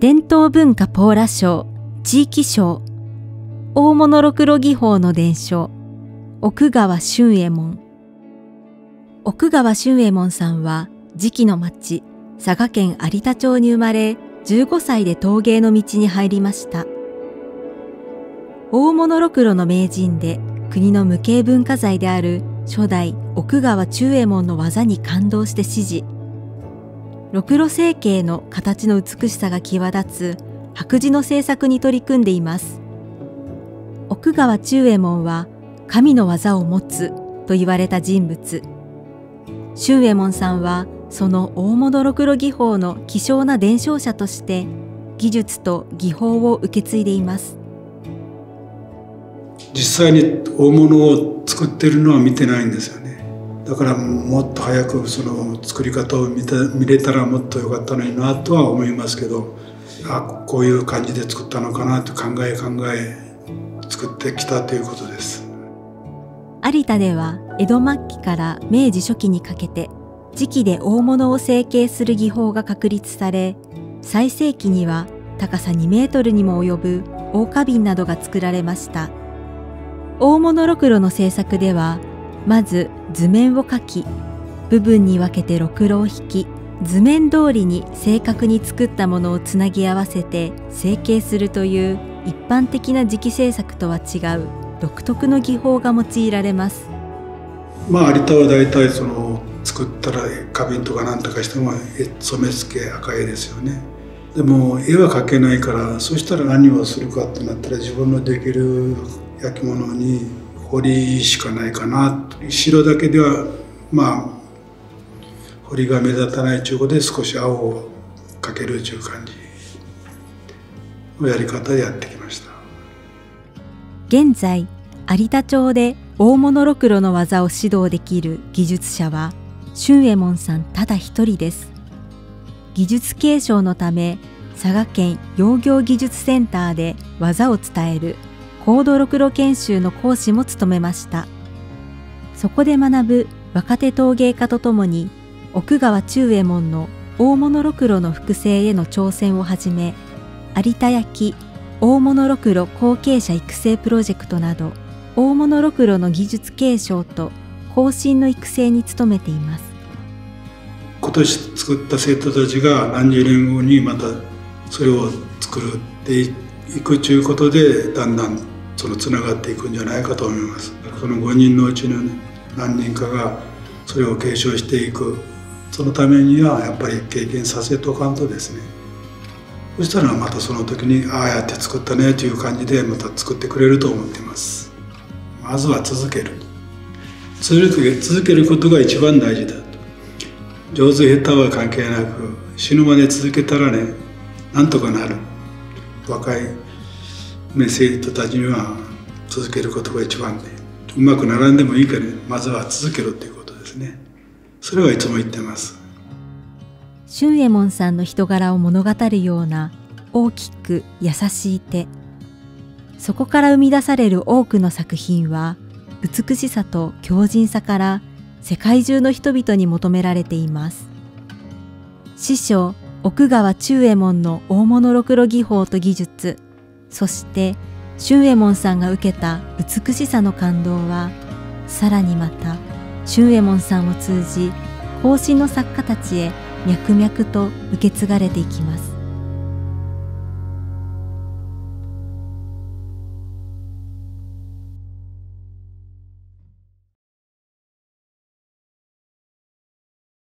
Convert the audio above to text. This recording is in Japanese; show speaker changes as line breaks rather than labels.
伝統文化ポーラ賞地域賞大物ろくろ技法の伝承奥川俊右衛門。奥川俊右衛門さんは次期の町佐賀県有田町に生まれ15歳で陶芸の道に入りました。大物ろくろの名人で国の無形文化財である初代奥川中右衛門の技に感動して支持。ろくろ成形の形の美しさが際立つ白磁の制作に取り組んでいます。奥川中右衛門は神の技を持つと言われた人物。周右衛門さんはその大物ろくろ技法の希少な伝承者として技術と技法を受け継いでいます。
実際に大物を作ってるのは見てないんですよね。だからもっと早くその作り方を見た見れたらもっと良かったのになとは思いますけどあこういう感じで作ったのかなと考え考え作ってきたということです。
有田では江戸末期から明治初期にかけて磁器で大物を成形する技法が確立され最盛期には高さ2メートルにも及ぶ大花瓶などが作られました。大物ろくろの製作ではまず図面を描き部分に分けてろくろを引き図面通りに正確に作ったものをつなぎ合わせて成形するという一般的な磁器製作とは違う独特の技法が用いられます。
まあ有田は大体その作ったら花瓶とか何とかしても染め付け赤絵ですよね。でも絵は描けないからそしたら何をするかってなったら自分のできる焼き物に彫りしかないかな白だけではまあ彫りが目立たないということで少し青をかけるという感じのやり方でやってきました。
現在有田町で大物ろくろの技を指導できる技術者は俊右衛門さんただ一人です。技術継承のため佐賀県養業技術センターで技を伝える高度ろくろ研修の講師も務めました。そこで学ぶ若手陶芸家とともに奥川中右衛門の大物ろくろの複製への挑戦をはじめ有田焼大物ろくろ後継者育成プロジェクトなど大物ろくろの技術継承と後進の育成に努めています。
今年作った生徒たちが何十年後にまたそれを作るっていくということでだんだんそのつながっていくんじゃないかと思います。その5人のうちの何人かがそれを継承していく。そのためにはやっぱり経験させとかんとですね。そしたらまたその時にああやって作ったねという感じでまた作ってくれると思ってます。まずは続ける。続け続けることが一番大事だと。上手下手は関係なく死ぬまで続けたらねなんとかなる。若いメ生徒たちには続けることが一番でうまく並んでもいいから、ね、まずは続けろということですね。それはいつも言ってます。
俊右衛門さんの人柄を物語るような大きく優しい手。そこから生み出される多くの作品は美しさと強靭さから世界中の人々に求められています。師匠奥川中右衛門の大物ろくろ技法と技術。そして俊右衛門さんが受けた美しさの感動はさらにまた俊右衛門さんを通じ後進の作家たちへ脈々と受け継がれていきます。